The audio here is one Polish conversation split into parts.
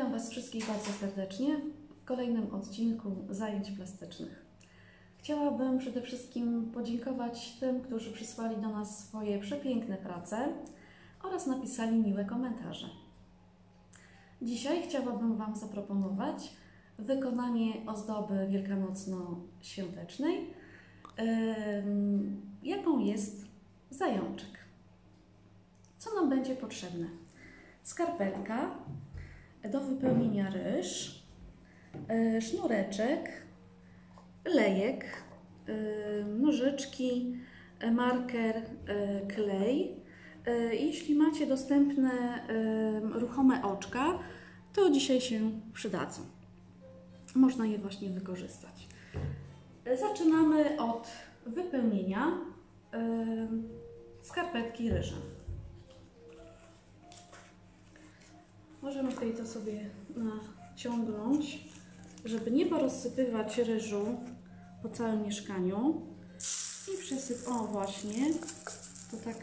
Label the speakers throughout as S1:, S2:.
S1: Witam Was wszystkich bardzo serdecznie w kolejnym odcinku zajęć plastycznych. Chciałabym przede wszystkim podziękować tym, którzy przysłali do nas swoje przepiękne prace oraz napisali miłe komentarze. Dzisiaj chciałabym Wam zaproponować wykonanie ozdoby wielkanocno-świątecznej, jaką jest zajączek. Co nam będzie potrzebne? Skarpetka, do wypełnienia ryż, e, sznureczek, lejek, e, nożyczki, e, marker, klej. Jeśli macie dostępne ruchome oczka, to dzisiaj się przydadzą. Można je właśnie wykorzystać. Zaczynamy od wypełnienia skarpetki ryża. Możemy tutaj to sobie naciągnąć, żeby nie porozsypywać ryżu po całym mieszkaniu. I przesyp... O, właśnie. To tak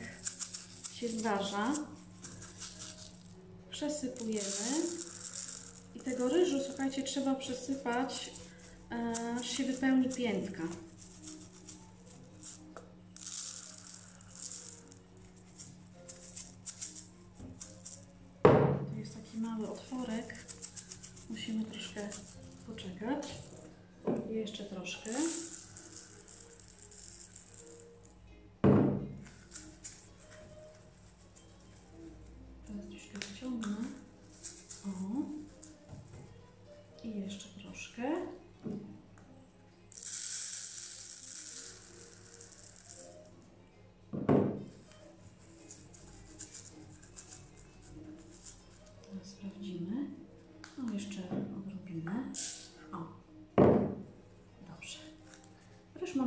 S1: się zdarza. Przesypujemy. I tego ryżu, słuchajcie, trzeba przesypać, aż się wypełni piętka. Mały otworek. Musimy troszkę poczekać. Jeszcze troszkę.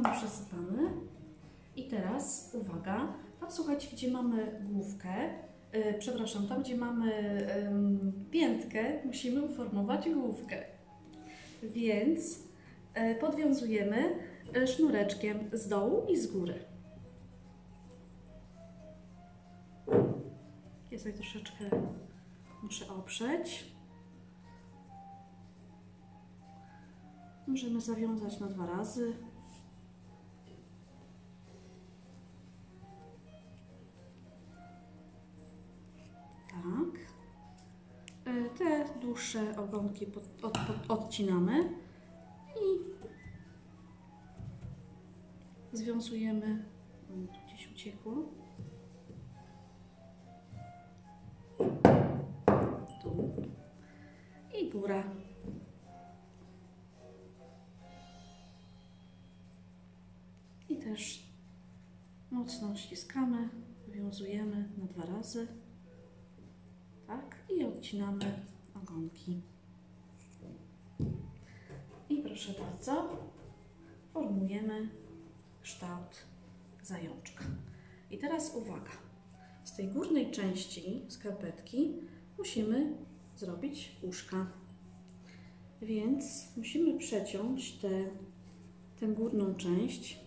S1: Mamy przesypany. I teraz uwaga, tam słuchajcie, gdzie mamy główkę, yy, przepraszam, tam gdzie mamy yy, piętkę, musimy uformować główkę. Więc yy, podwiązujemy sznureczkiem z dołu i z góry. Ja sobie troszeczkę muszę oprzeć. Możemy zawiązać na dwa razy. Dłuższe ogonki pod, od, pod, odcinamy i związujemy. Tu gdzieś uciekło. i góra. I też mocno ściskamy, wywiązujemy na dwa razy. Tak, i odcinamy I proszę bardzo, formujemy kształt zajączka. I teraz uwaga, z tej górnej części skarpetki musimy zrobić uszka. Więc musimy przeciąć tę górną część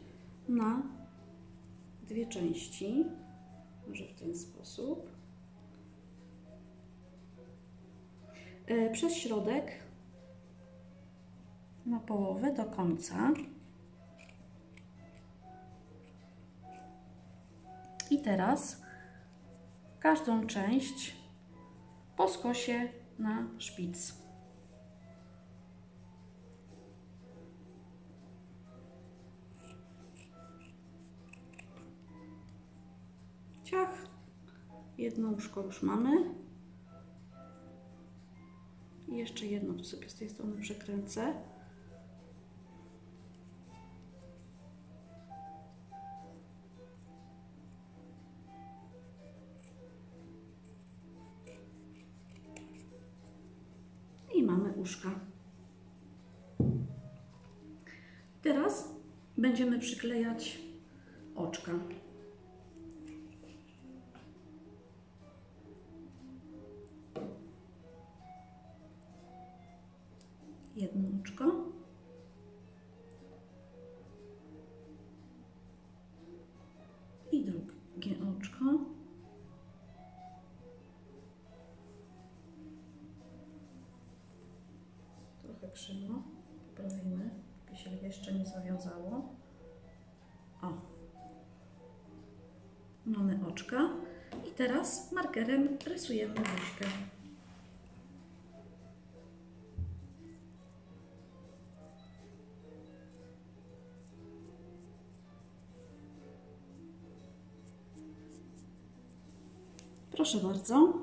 S1: na dwie części. Może w ten sposób. Przez środek na połowę do końca. I teraz każdą część po skosie na szpic. Ciach. Jedno łóżko już mamy. I jeszcze jedno tu sobie z tej strony przekręcę. uszka. Teraz będziemy przyklejać oczka. Jedno oczko. I drugie oczko. trochę krzywo. Poprawimy, by się jeszcze nie zawiązało. O. Mamy oczka. I teraz markerem rysujemy buźkę. Proszę bardzo.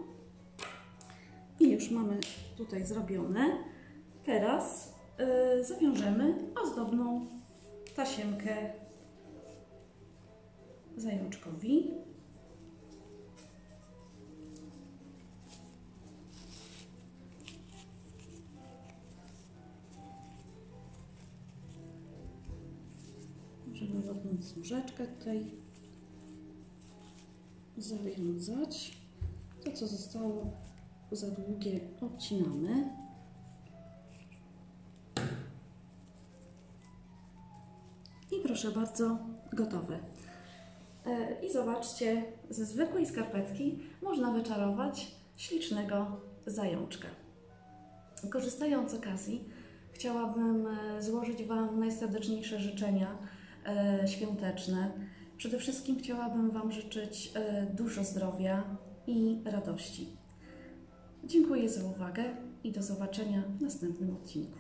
S1: I już mamy tutaj zrobione. Teraz yy, zawiążemy ozdobną tasiemkę zajączkowi. Możemy ładną smużeczkę tutaj zawiązać. To, co zostało za długie, odcinamy. I proszę bardzo, gotowe. E, I zobaczcie, ze zwykłej skarpetki można wyczarować ślicznego zajączka. Korzystając z okazji, chciałabym e, złożyć Wam najserdeczniejsze życzenia e, świąteczne. Przede wszystkim chciałabym Wam życzyć dużo zdrowia i radości. Dziękuję za uwagę i do zobaczenia w następnym odcinku.